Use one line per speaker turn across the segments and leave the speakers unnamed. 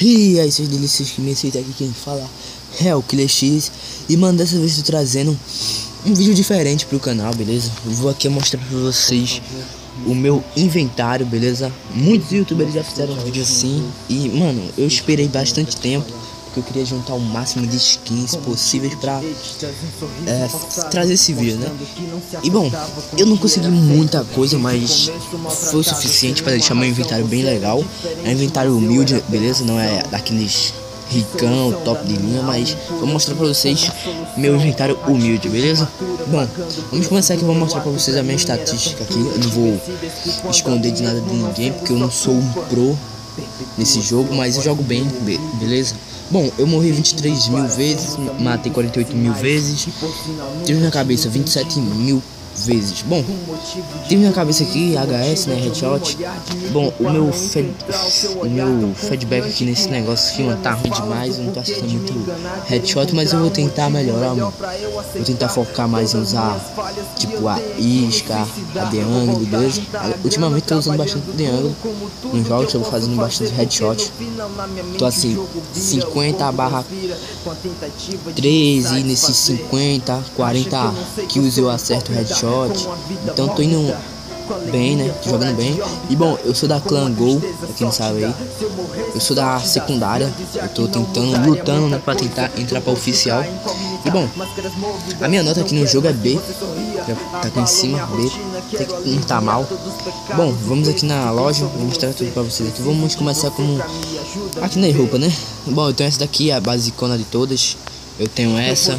E aí, seus delícios que me aceitam aqui, quem fala é o Killer X. E mano, dessa vez tô trazendo um vídeo diferente pro canal, beleza? Vou aqui mostrar pra vocês o meu inventário, beleza? Muitos youtubers já fizeram um vídeo assim. E mano, eu esperei bastante tempo. Porque eu queria juntar o máximo de skins possíveis pra é, trazer esse vídeo, né? E bom, eu não consegui muita coisa, mas foi o suficiente para deixar meu inventário bem legal. É um inventário humilde, beleza? Não é daqueles ricão, top de linha, mas vou mostrar pra vocês meu inventário humilde, beleza? Bom, vamos começar aqui, vou mostrar pra vocês a minha estatística aqui, eu não vou esconder de nada de ninguém, porque eu não sou um pro nesse jogo, mas eu jogo bem, beleza? Bom, eu morri 23 mil vezes, matei 48 mil vezes, tive na cabeça 27 mil vezes. Bom, tive na cabeça aqui HS, né, headshot. Bom, o meu, fed, o meu feedback aqui nesse negócio aqui, mano, tá ruim demais. Eu não tô acertando muito headshot, mas eu vou tentar melhorar, mano. Vou tentar focar mais em usar, tipo, a isca, a de ângulo, beleza? Ultimamente tô usando bastante de ângulo nos jogos, eu vou fazendo bastante headshot. Tô assim, 50 barra 13, nesses 50, 40 kills eu acerto headshot shot. Então tô indo bem, né? Tô jogando bem. E bom, eu sou da Clan Gol, pra quem não sabe aí. Eu sou da secundária. Eu tô tentando, lutando, né? Pra tentar entrar pra oficial. E bom, a minha nota aqui no jogo é B. Tá aqui em cima, B. Não tá mal. Bom, vamos aqui na loja. Vou mostrar tudo pra vocês aqui. Vamos começar com. Aqui na roupa, né? Bom, tenho essa daqui, a basicona de todas. Eu tenho essa.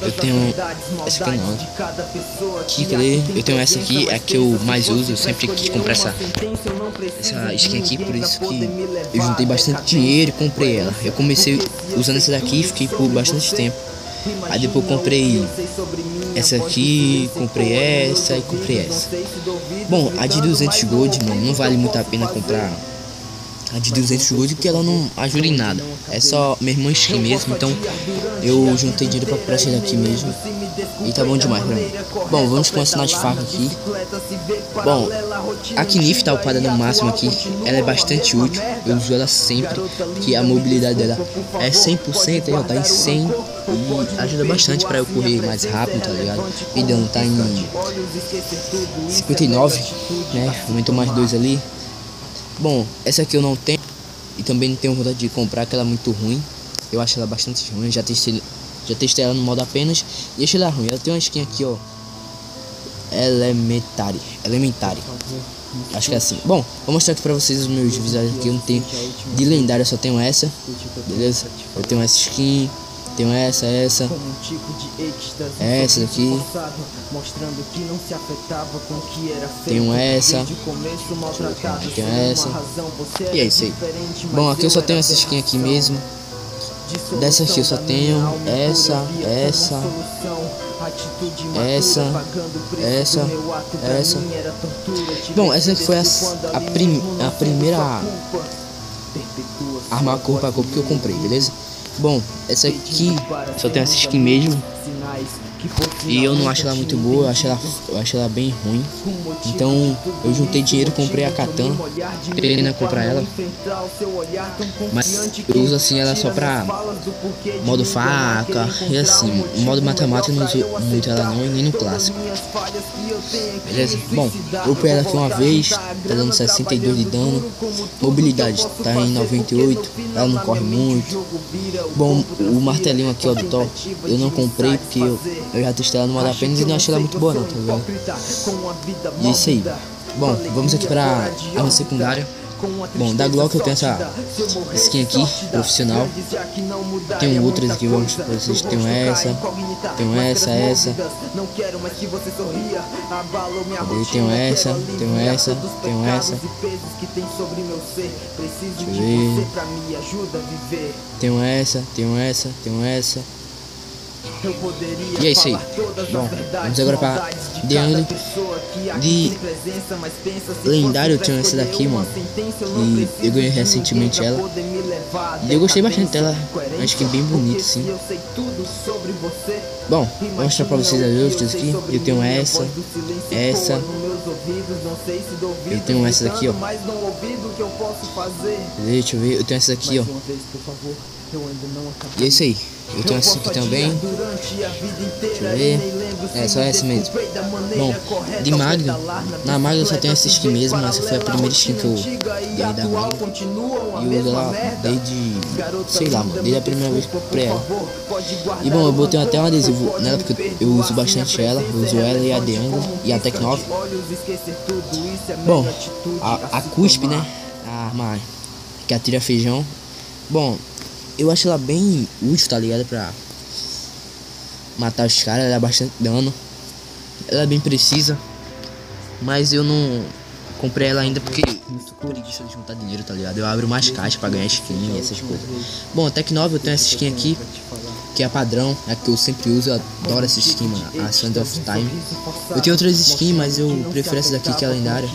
Eu tenho. Essa aqui não. Aqui, cadê? Eu tenho essa aqui, é a que eu mais uso. Eu sempre quis comprar essa, essa skin aqui, por isso que eu juntei bastante dinheiro e comprei ela. Eu comecei usando essa daqui e fiquei por bastante tempo. Aí depois comprei essa aqui, comprei essa e comprei essa. Bom, a de 200 gold, mano, não vale muito a pena comprar a de 200 gold que ela não ajuda em nada. É só meu irmão skin mesmo, então eu juntei dinheiro pra comprar essa daqui mesmo. E tá bom demais pra mim. Bom, vamos começar nas facas aqui. Bom, a Knif tá upada no máximo aqui. Ela é bastante útil. Eu uso ela sempre. Que a mobilidade dela é 100%. Ela tá em 100. E ajuda bastante pra eu correr mais rápido, tá ligado? E dano tá em 59, né? Aumentou mais dois ali. Bom, essa aqui eu não tenho e também não tenho vontade de comprar, que ela é muito ruim. Eu acho ela bastante ruim, já testei, já testei ela no modo apenas e achei ela ruim. Ela tem uma skin aqui, ó. Elementary, Elementary. Acho que é assim. Bom, vou mostrar aqui pra vocês os meus visuais aqui. Eu não tenho de lendária, eu só tenho essa. Beleza? Eu tenho essa skin, tenho essa, essa. Essa daqui. Tenho essa. Tenho essa. E é isso aí. Bom, aqui eu só tenho essa skin aqui mesmo. Dessa aqui eu só tenho essa, essa, essa, essa, essa. Bom, essa aqui foi a, a, prim, a primeira arma corpo a corpo que eu comprei, beleza? Bom, essa aqui só tem essa skin mesmo. E eu não acho ela muito boa, eu acho ela, eu acho ela bem ruim. Então eu juntei dinheiro, comprei a katana, querendo comprar ela. Mas eu uso assim ela só pra modo faca e assim. Modo matemática eu não uso muito ela não, e nem no clássico. Beleza? Bom, eu ela aqui uma vez, tá dando 62 de dano. Mobilidade tá em 98, ela não corre muito. Bom, o martelinho aqui ó do Thor, eu não comprei porque eu eu já testei ela no modo apenas e não achei ela muito boa não, tá vendo? E é isso aí. Bom, vamos aqui pra arma secundária. Bom, da Glock eu tenho essa skin aqui, profissional. Tenho outras aqui, vamos pra vocês. Tenho essa, tenho essa, essa. Cadê? Tenho essa, tenho essa, tenho essa. Deixa eu ver. Tenho essa, tenho essa, tenho essa. E é isso aí. Bom, vamos agora pra The Only. De lendário eu tinha essa daqui, mano. E eu ganhei recentemente ela. E eu gostei bastante dela. Acho que é bem bonita, assim. Bom, vou mostrar pra vocês as outras aqui. Eu tenho essa, essa. Eu tenho essa daqui, ó. Deixa eu ver, eu tenho essa aqui, ó. E é isso aí. Eu tenho essa aqui também. Deixa eu ver. É, só essa mesmo. Bom, de Magno. Na Magno eu só tenho essa skin mesmo. Essa foi a primeira skin que eu ganhei da Magno. E eu uso ela desde. Sei lá, mano. Desde a primeira vez que eu comprei ela. E bom, eu botei até um adesivo nela porque eu uso bastante ela. Eu uso ela e a Deangle e a Tec 9. Bom, a, a cuspe, né? A arma que atira feijão. Bom, eu acho ela bem útil, tá ligado? Pra matar os caras, ela dá bastante dano. Ela é bem precisa. Mas eu não comprei ela ainda porque muito preguiça de juntar dinheiro, tá ligado? Eu abro mais caixas pra ganhar skin e essas coisas. Bom, até que 9 eu tenho essa skin aqui, que é padrão, é a que eu sempre uso, eu adoro essa skin, mano, a Sand of Time. Eu tenho outras skins, mas eu prefiro essa daqui que é lendária.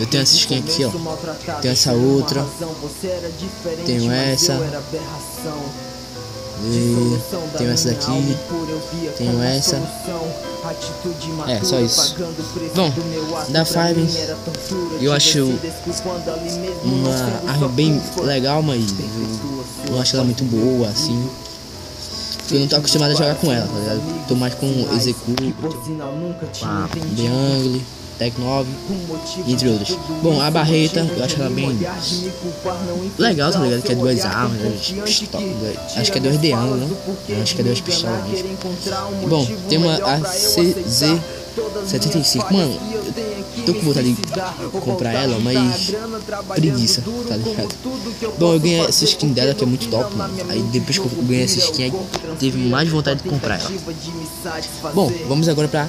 Eu tenho essa skin aqui, ó. Tenho essa outra. Tenho essa. E tenho essa daqui. Tenho essa. É, só isso. Bom, da Five eu acho uma arma bem legal, mas eu não acho ela muito boa, assim. Eu não tô acostumado a jogar com ela, tá ligado? Tô mais com Execute, com a Triangle. Tec 9, entre outros. Bom, a barreta, eu acho ela bem legal, tá ligado? Que é duas armas, acho que é dois de ângulo, né? Acho que é duas pistolas. Bom, tem uma a CZ 75, mano, tô com vontade de comprar ela, mas preguiça, tá ligado? Bom, eu ganhei essa skin dela que é muito top, mano. Aí depois que eu ganhei essa skin, aí teve mais vontade de comprar ela. Bom, vamos agora pra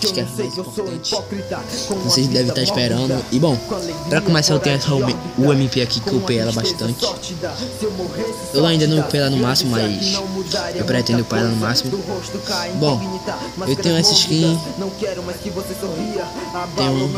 que é mais importante. Vocês devem estar esperando. E bom, pra começar eu tenho essa UMP aqui que eu upei ela bastante. Eu ainda não upei ela no máximo, mas eu pretendo upar ela no máximo. Bom, eu tenho essa skin. Tenho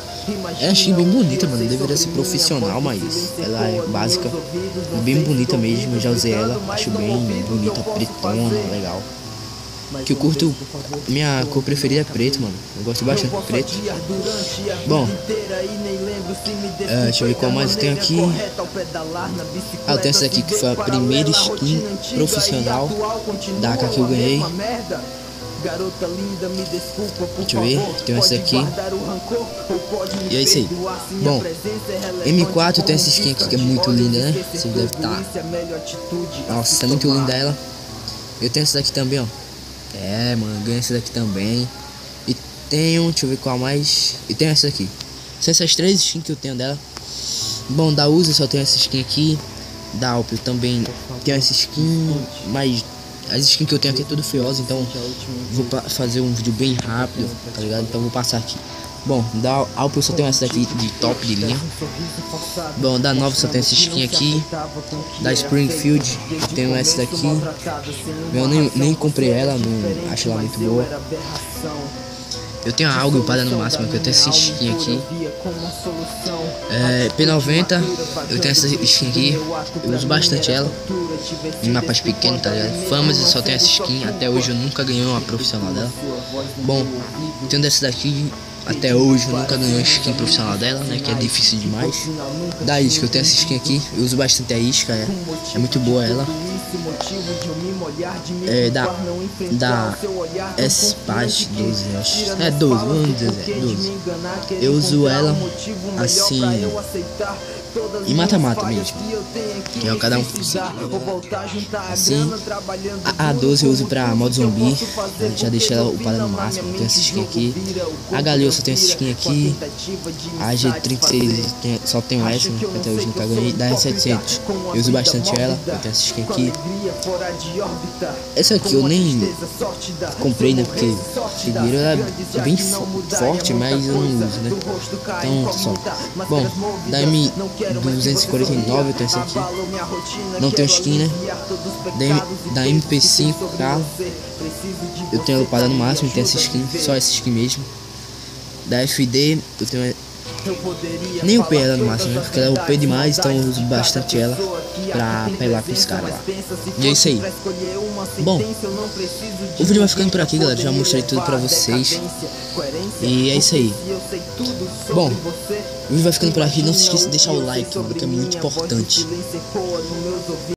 é, achei bem bonita, mano. Deveria ser profissional, mas ela é básica. Bem bonita mesmo. Eu já usei ela. Acho bem bonita, pretona, legal. Que eu curto. Minha cor preferida é preto, mano. Eu gosto bastante de preto. Bom. É, deixa eu ver qual mais eu tenho aqui. Ah, eu tenho essa aqui que foi a primeira skin profissional da AK que eu ganhei. Garota linda, me desculpa, por Deixa eu ver, tem essa aqui. E é isso aí. Bom, M4 tem essa skin aqui que é muito linda, né? Você deve estar. Tá. Nossa, é muito linda ela. Eu tenho essa daqui também, ó. É, mano, essa daqui também. E tenho, deixa eu ver qual mais. E tenho essa aqui. São essas três skins que eu tenho dela. Bom, da USA só tenho essa skin aqui. Da Alpio também tenho essa skin, mas as skins que eu tenho aqui é tudo feiosa, então vou fazer um vídeo bem rápido, tá ligado? Então vou passar aqui. Bom, da Alpha só tenho essa daqui de top de linha. Bom, da Nova só tenho essa skin aqui. Da Springfield tenho essa daqui. Eu nem, nem comprei ela, não acho ela muito boa. Eu tenho algo upada no máximo, que eu tenho essa skin aqui. É, P90, eu tenho essa skin aqui, eu uso bastante ela. Em mapas pequenos, tá ligado? Famas eu só tenho essa skin, até hoje eu nunca ganhei uma profissional dela. Bom, tenho dessa daqui, até hoje eu nunca ganhei uma skin profissional dela, né? Que é difícil demais. Da isca, eu tenho essa skin aqui, eu uso bastante a isca, é, é muito boa ela. É da, da S-Paz 12, acho. É 12, vamos dizer, é 12. Eu uso ela assim e mata-mata mesmo. Que é o cada um Assim, a A12 eu uso pra modo zumbi. Eu já deixei ela upada no máximo. Tem essa skin aqui. A Galil só tem essa skin aqui. A G36 tem, só tenho essa, né, até hoje nunca ganhei. Da R700 eu uso bastante ela. Eu tenho essa skin aqui. Essa aqui eu nem comprei, né? Porque dinheiro ela é bem forte, mas eu não uso, né? Então, só. Bom, da M 249 eu tenho esse aqui. Não tenho skin, né? Da, da MP5, tá? Eu tenho a lupada no máximo, tem essa skin, só essa skin mesmo. Da FD, eu tenho nem o P ela no máximo, né? Porque ela é o P demais, então eu uso bastante ela pra pegar com os caras lá. E é isso aí. Bom, o vídeo vai ficando por aqui, galera. Já mostrei tudo pra vocês. E é isso aí. Bom, o vídeo vai ficando por aqui. Não se esqueça de deixar o like, que é muito importante.